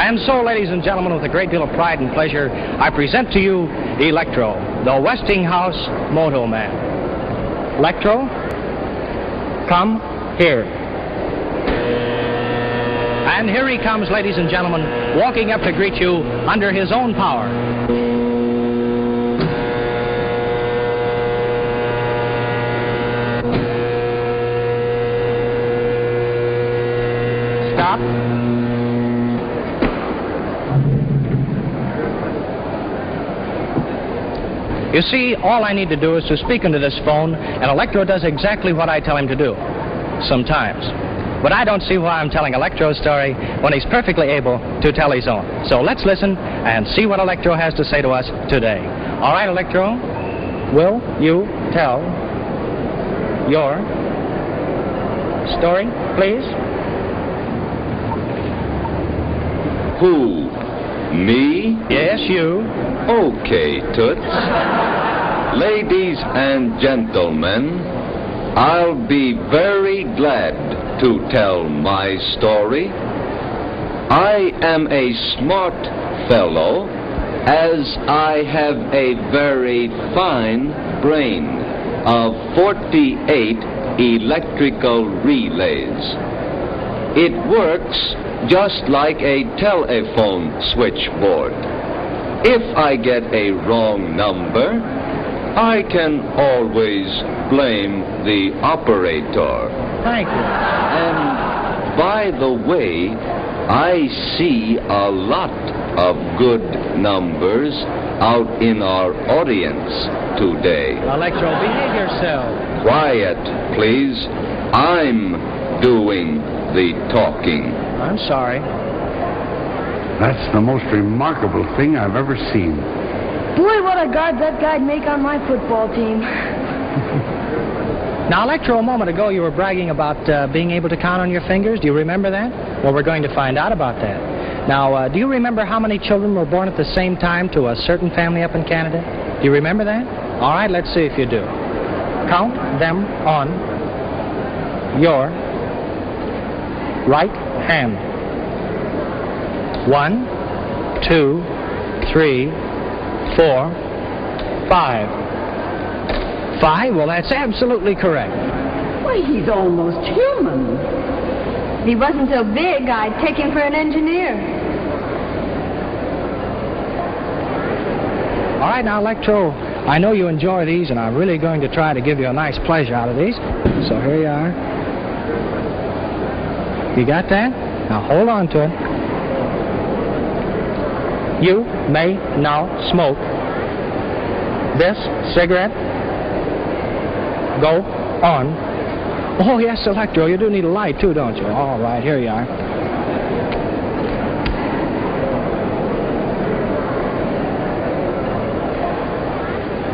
And so, ladies and gentlemen, with a great deal of pride and pleasure, I present to you Elektro, the Westinghouse Moto Man. Elektro, come here. And here he comes, ladies and gentlemen, walking up to greet you under his own power. Stop. You see, all I need to do is to speak into this phone, and Elektro does exactly what I tell him to do. Sometimes. But I don't see why I'm telling Elektro's story when he's perfectly able to tell his own. So let's listen and see what Elektro has to say to us today. All right, Elektro, will you tell your story, please? Who? Me? Yes, you. Okay, Toots. Ladies and gentlemen, I'll be very glad to tell my story. I am a smart fellow, as I have a very fine brain of 48 electrical relays. It works just like a telephone switchboard. If I get a wrong number, I can always blame the operator. Thank you. And by the way, I see a lot of good numbers out in our audience today. Elektro, behave yourself. Quiet, please. I'm doing the talking. I'm sorry. That's the most remarkable thing I've ever seen. Boy, what a guard that guy'd make on my football team. Now, Elektro, a moment ago you were bragging about uh, being able to count on your fingers. Do you remember that? Well, we're going to find out about that. Now, uh, do you remember how many children were born at the same time to a certain family up in Canada? Do you remember that? All right, let's see if you do. Count them on your right hand. One, two, three, four, five. Five? Well, that's absolutely correct. Why, he's almost human. If he wasn't so big, I'd take him for an engineer. All right, now, Elektro, I know you enjoy these, and I'm really going to try to give you a nice pleasure out of these. So here you are. You got that? Now hold on to it. You may now smoke this cigarette. Go on. Oh, yes, Elektro, you do need a light, too, don't you? All right, here you are.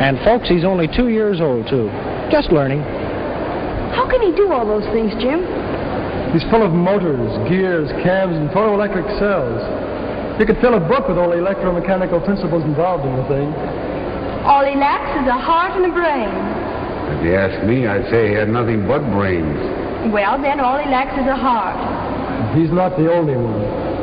And, folks, he's only two years old, too. Just learning. How can he do all those things, Jim? He's full of motors, gears, cams, and photoelectric cells. You could fill a book with all the electromechanical principles involved in the thing. All he lacks is a heart and a brain. If you ask me, I'd say he had nothing but brains. Well, then all he lacks is a heart. He's not the only one.